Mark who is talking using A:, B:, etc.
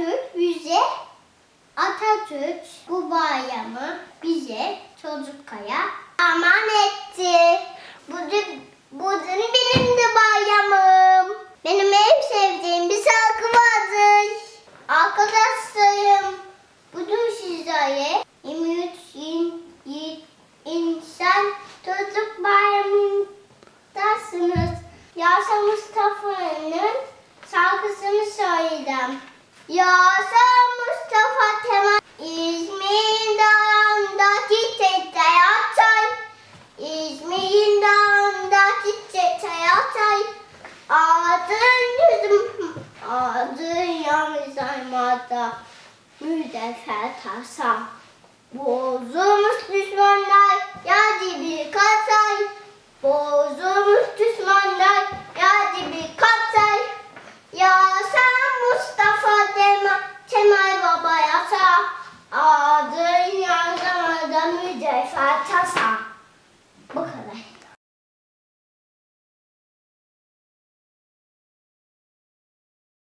A: Atatürk bize Atatürk bu bayramı bize Çocukkaya aman etti. Bugün, bugün benim de bayramım. Benim en sevdiğim bir şarkı vardır. Arkadaşlarım bugün sizlere 23 in, in, insan çocuk bayramındasınız. Yasa Mustafa'nın şarkısını söyleyeceğim. Yaşa Mustafa Kemal İzmir'in dağında çiçekler açar. İzmir'in dağında çiçekler açar. Adın yüzüm, adın yalnız aymada müdefer tasa. 啊吵吵